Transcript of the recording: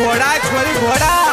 घोड़ा छोरी घोड़ा